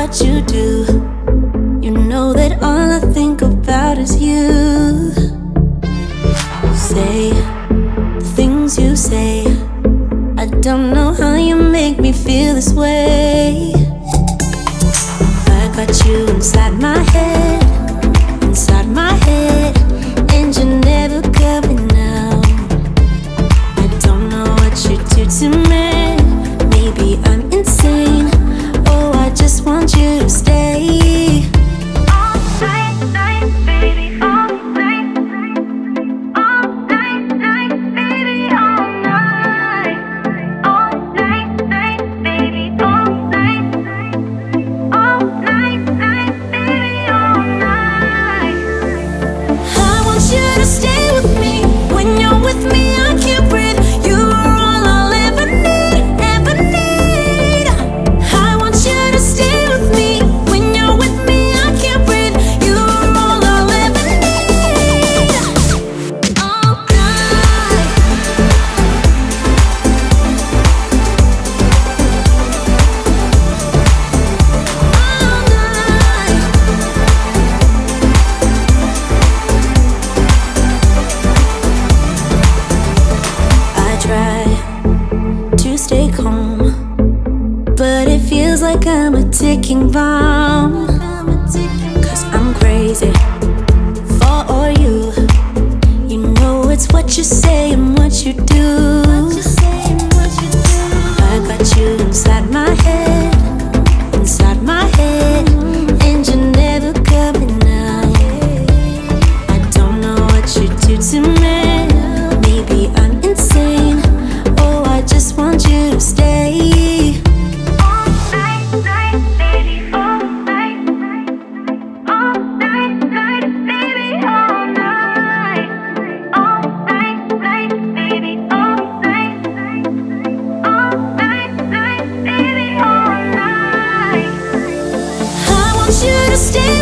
what you do. You know that all I think about is you. Say the things you say. I don't know how you make me feel this way. I got you inside my head. Hi. ticking bomb. Cause I'm crazy for you. You know it's what you say and what you do. stay